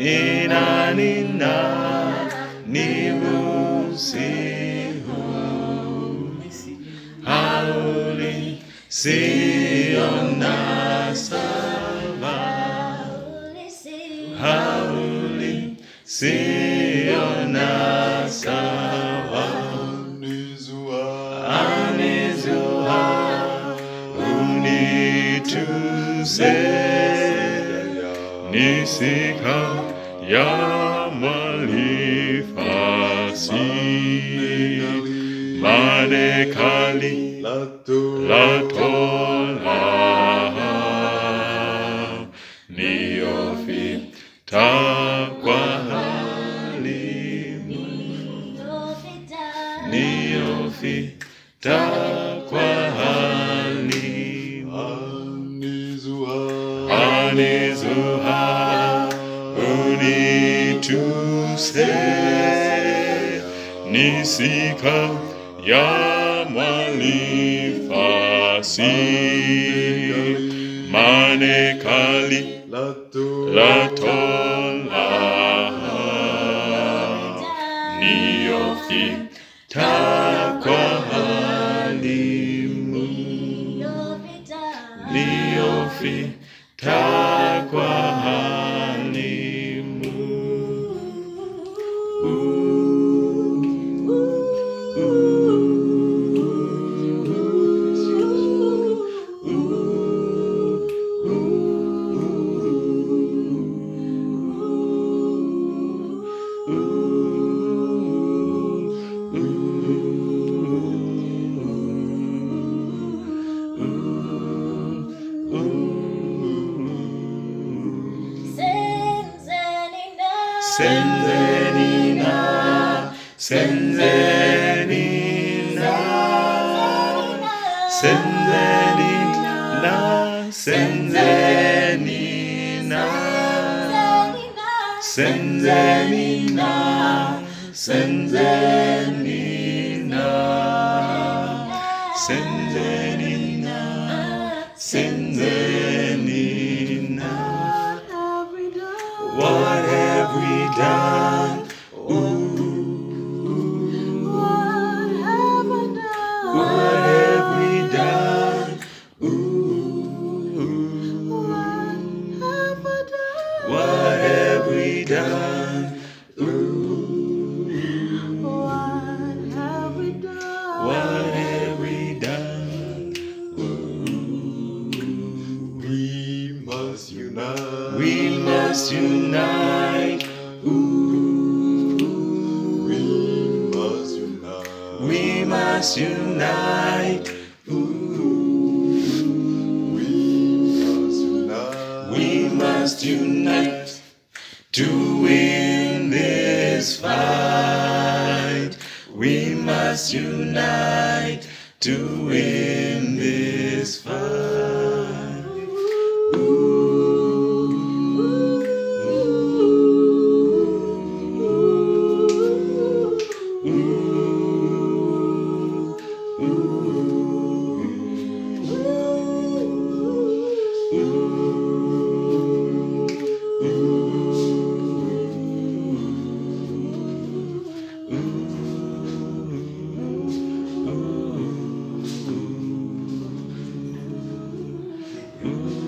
inanina niruhusihu hauli siona saba hauli siona sawa anizua. Unituse nisika ya malifasi manekali latola niofi takwa halimu niofi takwa halimu anizuha unituse nisika ya mwalifasi manekali latola niofi takwa halimu niofi takwa Senzenina, Senzenina, Senzenina, Senzenina, Senzenina, Senzenina, Senzenina, Senzenina. Unite. We must unite. We must unite. We must unite. We must unite. We must unite to win this fight. We must unite to win Ooh.